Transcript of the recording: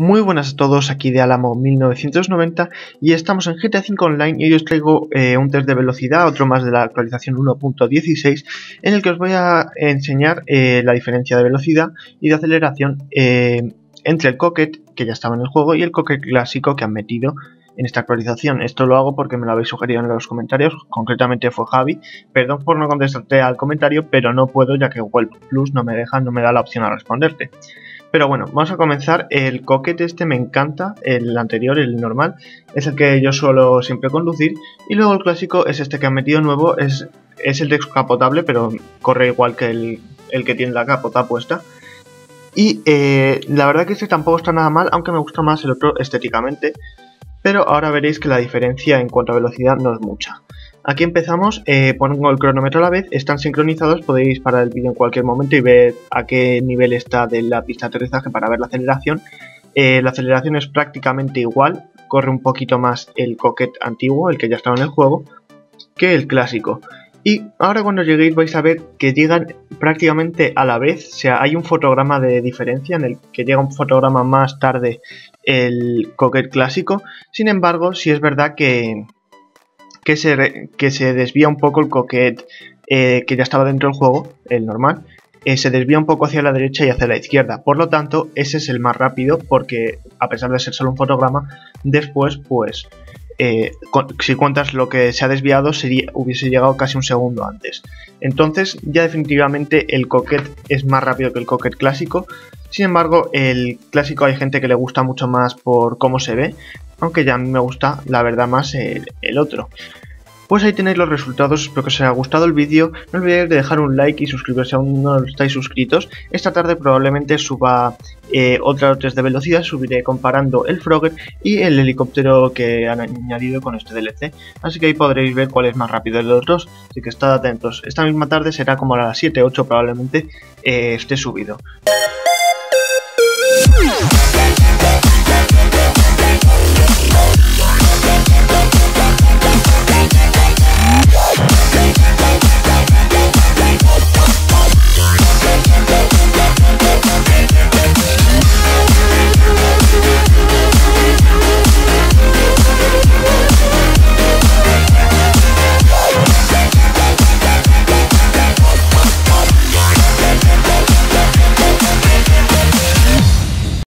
Muy buenas a todos, aquí de Alamo 1990 y estamos en GTA V Online y hoy os traigo eh, un test de velocidad, otro más de la actualización 1.16 en el que os voy a enseñar eh, la diferencia de velocidad y de aceleración eh, entre el Cocket, que ya estaba en el juego, y el Cocket clásico que han metido en esta actualización. Esto lo hago porque me lo habéis sugerido en los comentarios, concretamente fue Javi. Perdón por no contestarte al comentario, pero no puedo ya que Google Plus no me deja, no me da la opción a responderte. Pero bueno, vamos a comenzar. El coquete este me encanta, el anterior, el normal, es el que yo suelo siempre conducir. Y luego el clásico es este que han metido nuevo, es, es el descapotable, pero corre igual que el, el que tiene la capota puesta. Y eh, la verdad que este tampoco está nada mal, aunque me gusta más el otro estéticamente. Pero ahora veréis que la diferencia en cuanto a velocidad no es mucha. Aquí empezamos, eh, pongo el cronómetro a la vez, están sincronizados, podéis parar el vídeo en cualquier momento y ver a qué nivel está de la pista de aterrizaje para ver la aceleración. Eh, la aceleración es prácticamente igual, corre un poquito más el coquet antiguo, el que ya estaba en el juego, que el clásico. Y ahora cuando lleguéis vais a ver que llegan prácticamente a la vez, o sea, hay un fotograma de diferencia en el que llega un fotograma más tarde el coquet clásico. Sin embargo, si es verdad que, que se, que se desvía un poco el coquet eh, que ya estaba dentro del juego, el normal, eh, se desvía un poco hacia la derecha y hacia la izquierda. Por lo tanto, ese es el más rápido porque, a pesar de ser solo un fotograma, después, pues, eh, si cuentas lo que se ha desviado, sería, hubiese llegado casi un segundo antes. Entonces, ya definitivamente el coquet es más rápido que el coquet clásico. Sin embargo, el clásico hay gente que le gusta mucho más por cómo se ve, aunque ya a mí me gusta la verdad más el, otro. Pues ahí tenéis los resultados, espero que os haya gustado el vídeo, no olvidéis de dejar un like y suscribirse si aún no estáis suscritos. Esta tarde probablemente suba eh, test de velocidad, subiré comparando el Frogger y el helicóptero que han añadido con este DLC. Así que ahí podréis ver cuál es más rápido de los dos, así que estad atentos. Esta misma tarde será como a las 7-8 probablemente eh, esté subido.